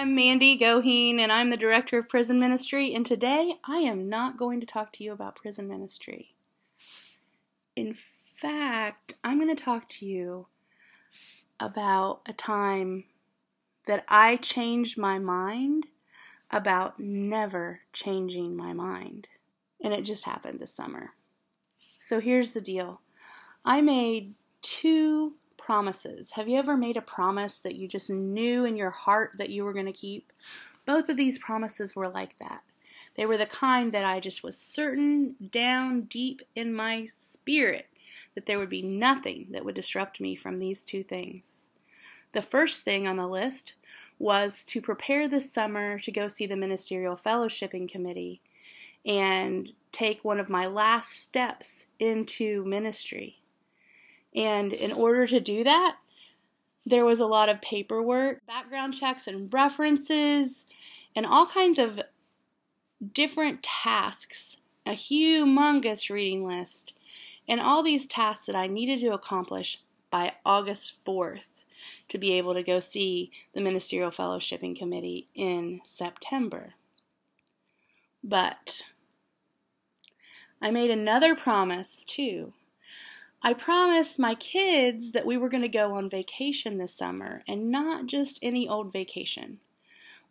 I'm Mandy Goheen, and I'm the Director of Prison Ministry, and today I am not going to talk to you about prison ministry. In fact, I'm going to talk to you about a time that I changed my mind about never changing my mind. And it just happened this summer. So here's the deal I made two promises. Have you ever made a promise that you just knew in your heart that you were going to keep? Both of these promises were like that. They were the kind that I just was certain down deep in my spirit that there would be nothing that would disrupt me from these two things. The first thing on the list was to prepare this summer to go see the Ministerial Fellowshipping Committee and take one of my last steps into ministry. And in order to do that, there was a lot of paperwork, background checks, and references, and all kinds of different tasks, a humongous reading list, and all these tasks that I needed to accomplish by August 4th to be able to go see the Ministerial Fellowshipping Committee in September. But I made another promise too I promised my kids that we were going to go on vacation this summer and not just any old vacation.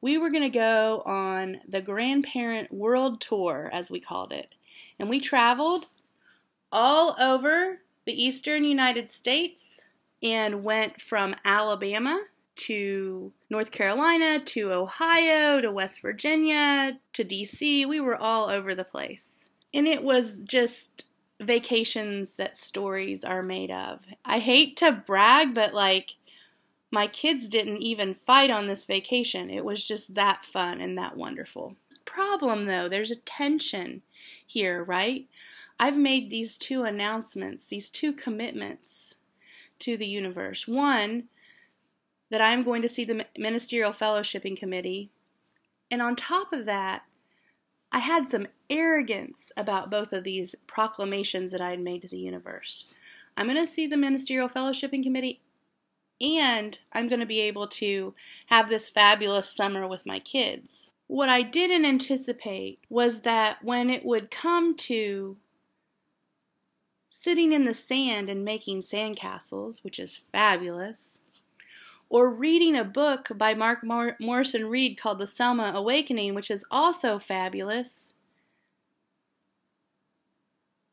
We were going to go on the Grandparent World Tour, as we called it. And we traveled all over the eastern United States and went from Alabama to North Carolina to Ohio to West Virginia to DC. We were all over the place. And it was just vacations that stories are made of. I hate to brag, but like my kids didn't even fight on this vacation. It was just that fun and that wonderful. Problem though, there's a tension here, right? I've made these two announcements, these two commitments to the universe. One, that I'm going to see the Ministerial Fellowshipping Committee. And on top of that, I had some arrogance about both of these proclamations that I had made to the universe. I'm going to see the Ministerial Fellowshipping Committee, and I'm going to be able to have this fabulous summer with my kids. What I didn't anticipate was that when it would come to sitting in the sand and making sandcastles, which is fabulous, or reading a book by Mark Morrison Reed called The Selma Awakening, which is also fabulous,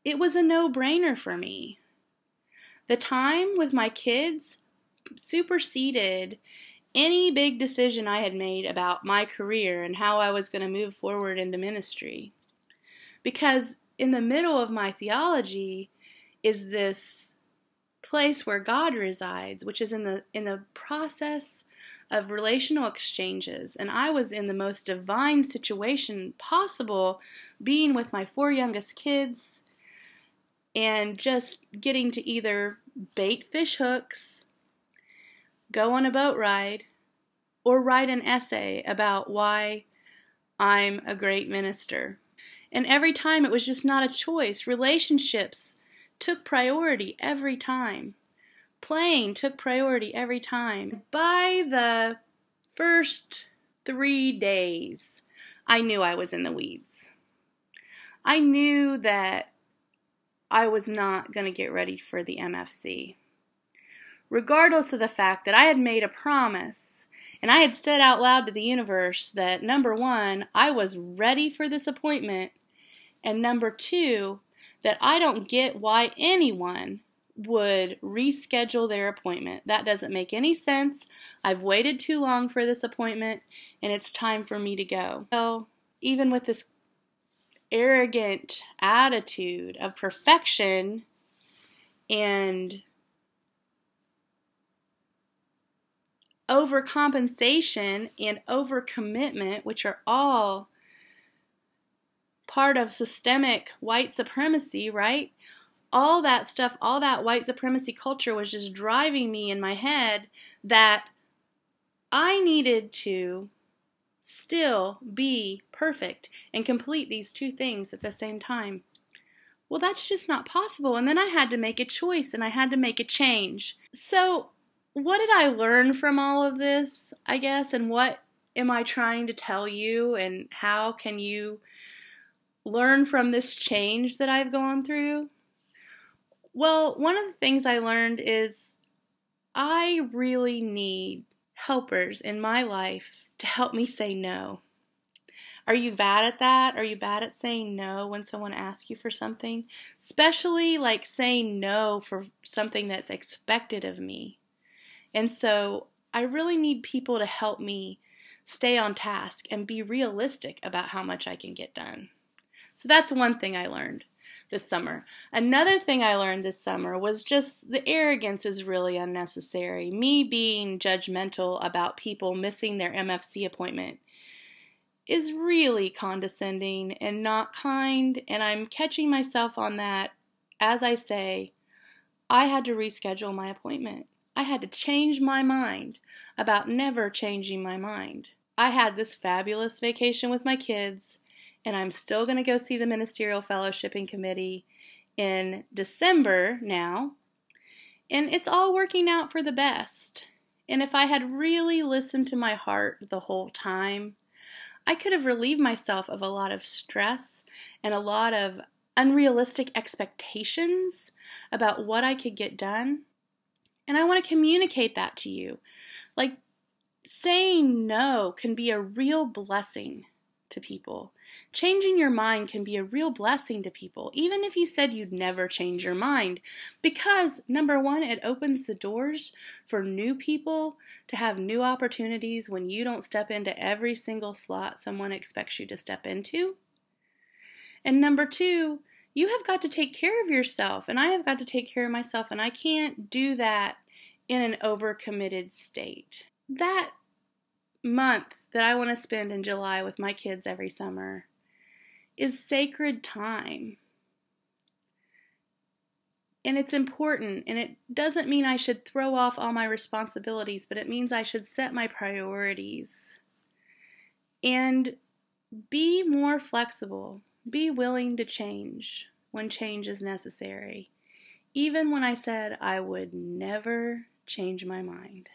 it was a no brainer for me. The time with my kids superseded any big decision I had made about my career and how I was going to move forward into ministry. Because in the middle of my theology is this place where God resides, which is in the in the process of relational exchanges. And I was in the most divine situation possible, being with my four youngest kids and just getting to either bait fish hooks, go on a boat ride, or write an essay about why I'm a great minister. And every time it was just not a choice. Relationships took priority every time. Playing took priority every time. By the first three days, I knew I was in the weeds. I knew that I was not going to get ready for the MFC. Regardless of the fact that I had made a promise and I had said out loud to the universe that number one, I was ready for this appointment, and number two, that I don't get why anyone would reschedule their appointment. That doesn't make any sense. I've waited too long for this appointment and it's time for me to go. So, even with this arrogant attitude of perfection and overcompensation and overcommitment, which are all part of systemic white supremacy, right? All that stuff, all that white supremacy culture was just driving me in my head that I needed to still be perfect and complete these two things at the same time. Well, that's just not possible. And then I had to make a choice and I had to make a change. So, what did I learn from all of this, I guess, and what am I trying to tell you, and how can you learn from this change that I've gone through? Well, one of the things I learned is I really need helpers in my life to help me say no. Are you bad at that? Are you bad at saying no when someone asks you for something? Especially like saying no for something that's expected of me. And so I really need people to help me stay on task and be realistic about how much I can get done. So that's one thing I learned this summer. Another thing I learned this summer was just the arrogance is really unnecessary. Me being judgmental about people missing their MFC appointment is really condescending and not kind, and I'm catching myself on that as I say, I had to reschedule my appointment. I had to change my mind about never changing my mind. I had this fabulous vacation with my kids, and I'm still going to go see the Ministerial Fellowshipping Committee in December now, and it's all working out for the best. And if I had really listened to my heart the whole time, I could have relieved myself of a lot of stress and a lot of unrealistic expectations about what I could get done. And I want to communicate that to you. Like, saying no can be a real blessing to people. Changing your mind can be a real blessing to people, even if you said you'd never change your mind. Because, number one, it opens the doors for new people to have new opportunities when you don't step into every single slot someone expects you to step into. And number two, you have got to take care of yourself, and I have got to take care of myself, and I can't do that in an overcommitted state. That month that I want to spend in July with my kids every summer is sacred time. And it's important, and it doesn't mean I should throw off all my responsibilities, but it means I should set my priorities and be more flexible. Be willing to change when change is necessary, even when I said I would never change my mind.